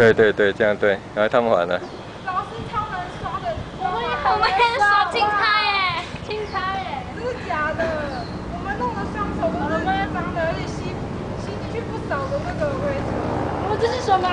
对对对，这样对，然后他们玩了。老师超能刷的，我们也很也刷竞猜哎，竞猜哎，真的假的？我们弄的双手都是脏的，而且吸吸进去不少的那个灰尘。我们这是什么？